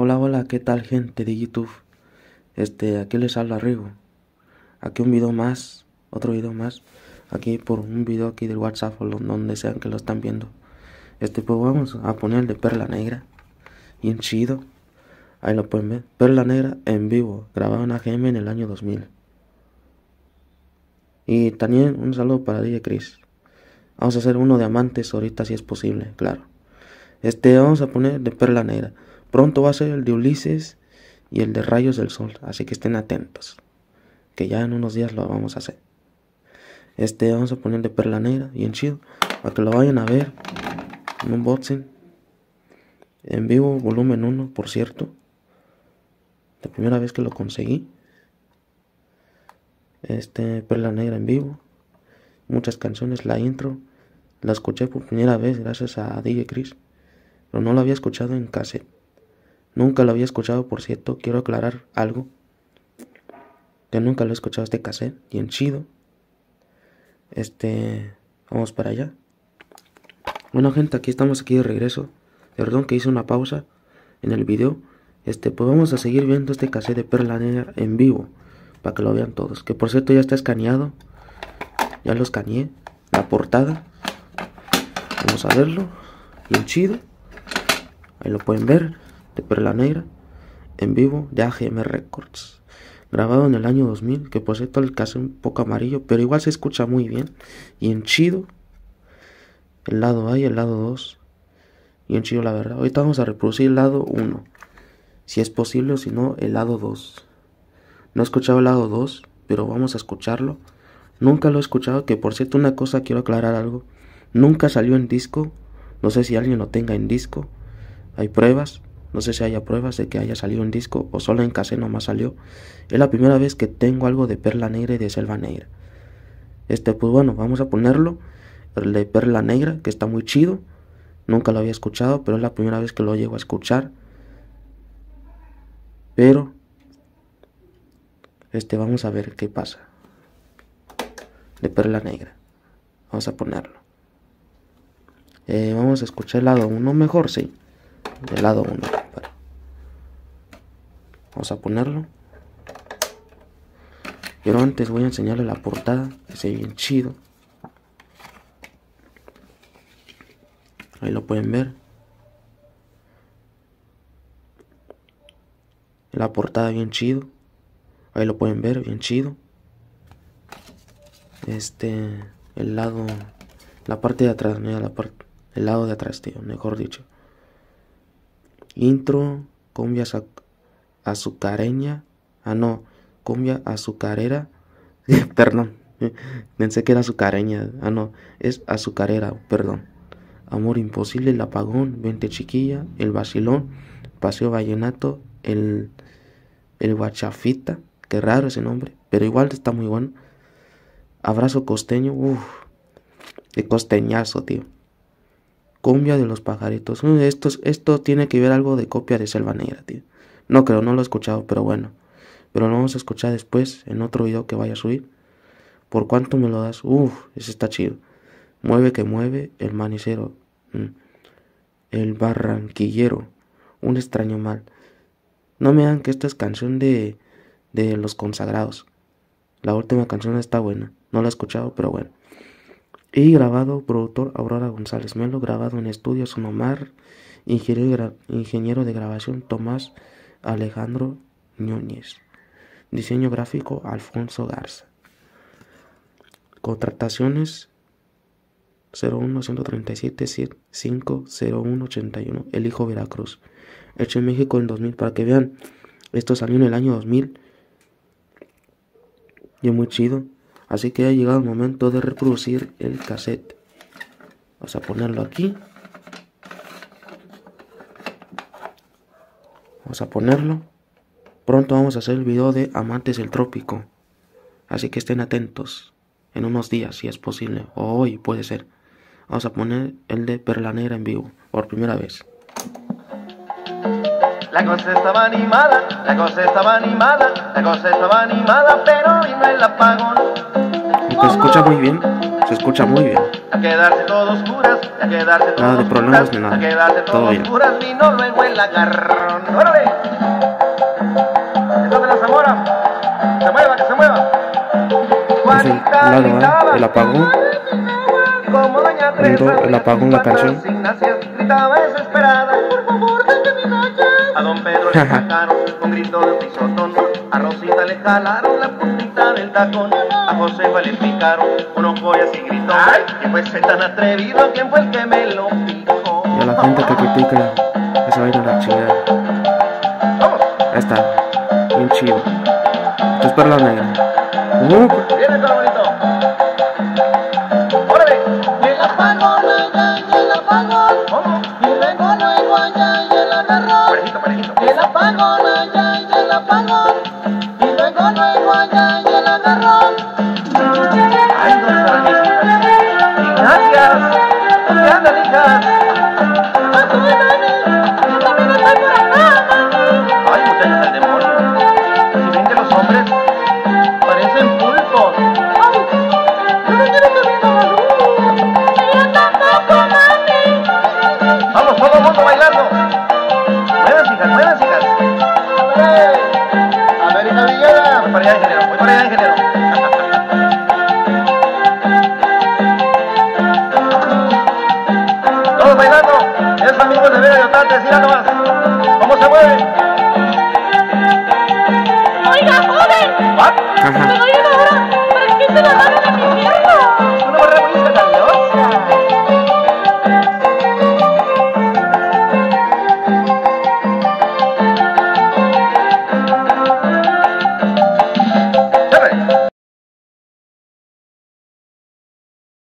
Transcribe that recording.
Hola, hola, ¿qué tal gente de YouTube? Este, aquí les habla Rigo. Aquí un video más, otro video más. Aquí por un video aquí del WhatsApp o donde sean que lo están viendo. Este, pues vamos a poner el de Perla Negra. Bien chido. Ahí lo pueden ver. Perla Negra en vivo, grabado en AGM en el año 2000. Y también un saludo para DJ Chris. Vamos a hacer uno de amantes ahorita si es posible, claro. Este, vamos a poner de Perla Negra. Pronto va a ser el de Ulises y el de Rayos del Sol, así que estén atentos, que ya en unos días lo vamos a hacer. Este vamos a poner de perla negra, bien chido, para que lo vayan a ver en un unboxing. En vivo, volumen 1, por cierto. La primera vez que lo conseguí. Este, Perla Negra en vivo. Muchas canciones, la intro. La escuché por primera vez gracias a DJ Chris. Pero no lo había escuchado en cassette. Nunca lo había escuchado, por cierto. Quiero aclarar algo. Que nunca lo he escuchado este cassette. Bien chido. Este. Vamos para allá. Bueno, gente, aquí estamos aquí de regreso. Perdón que hice una pausa en el video. Este, pues vamos a seguir viendo este cassette de Perla Negra en vivo. Para que lo vean todos. Que por cierto ya está escaneado. Ya lo escaneé. La portada. Vamos a verlo. Bien chido. Ahí lo pueden ver de Perla Negra en vivo de AGM Records. Grabado en el año 2000, que posee todo el caso un poco amarillo, pero igual se escucha muy bien y en chido. El lado A y el lado 2. Y en chido la verdad. Ahorita vamos a reproducir el lado 1. Si es posible o si no, el lado 2. No he escuchado el lado 2, pero vamos a escucharlo. Nunca lo he escuchado, que por cierto una cosa quiero aclarar algo. Nunca salió en disco. No sé si alguien lo tenga en disco. Hay pruebas. No sé si haya pruebas de que haya salido un disco o solo en cassette nomás salió. Es la primera vez que tengo algo de Perla Negra y de Selva Negra. Este, pues bueno, vamos a ponerlo. El de Perla Negra, que está muy chido. Nunca lo había escuchado, pero es la primera vez que lo llego a escuchar. Pero, este, vamos a ver qué pasa. De Perla Negra. Vamos a ponerlo. Eh, vamos a escuchar el lado 1 mejor, sí. El lado 1. Vamos a ponerlo. Pero antes voy a enseñarle la portada, que se ve bien chido. Ahí lo pueden ver. La portada bien chido. Ahí lo pueden ver, bien chido. Este, el lado, la parte de atrás, la parte, el lado de atrás, tío, mejor dicho. Intro, cumbia azucareña. Ah, no, cumbia azucarera. perdón, pensé que era azucareña. Ah, no, es azucarera, perdón. Amor imposible, el apagón, vente chiquilla, el vacilón, paseo vallenato, el, el guachafita. Qué raro ese nombre, pero igual está muy bueno. Abrazo costeño, uff, de costeñazo, tío. Cumbia de los pajaritos. Mm, esto, esto tiene que ver algo de copia de Selva Negra, tío. No creo, no lo he escuchado, pero bueno. Pero lo vamos a escuchar después en otro video que vaya a subir. ¿Por cuánto me lo das? Uf, ese está chido. Mueve que mueve el manicero. Mm. El barranquillero. Un extraño mal. No me dan que esta es canción de, de los consagrados. La última canción está buena. No la he escuchado, pero bueno. Y grabado, productor Aurora González Melo, grabado en estudio Sonomar, ingeniero, ingeniero de grabación Tomás Alejandro Núñez, diseño gráfico Alfonso Garza. Contrataciones 01 137 50181, El Hijo Veracruz. Hecho en México en 2000, para que vean, esto salió en el año 2000. Y es muy chido. Así que ha llegado el momento de reproducir el cassette. Vamos a ponerlo aquí. Vamos a ponerlo. Pronto vamos a hacer el video de Amantes del Trópico. Así que estén atentos. En unos días, si es posible. O hoy puede ser. Vamos a poner el de Perla Negra en vivo. Por primera vez. La cosa estaba animada, la cosa estaba animada, la cosa estaba animada, pero vino el apagón. Se escucha muy bien, se escucha muy bien. A quedarse todos oscuras, a quedarse todos Nada de problemas ni nada. a quedarse Todo bien. luego el agarrón. ¡Órale! Esto de la Zamora, se mueva, que se mueva. Es el lado A, el apagón. Como doña Teresa, el apagón, la canción. Ignacia gritaba desesperada, por favor, mi noche. A don Pedro le sacaron un grito de pisotón, a Rosita le jalaron la puntita del tacón, a Josefa le picaron un ojo y así gritó, ¿quién fue ese tan atrevido? ¿Quién fue el que me lo picó? Y a la gente que critica, esa vaina la chingada. Vamos, Ahí está, bien chido. Esto es perla negra. Uh, viene luego luego allá mejor. Todos bailando, es amigos de Vera Yotates, mira nomás, cómo se mueve. Oiga, joven, ¿Ah? me doy una hora para que empiece la mano.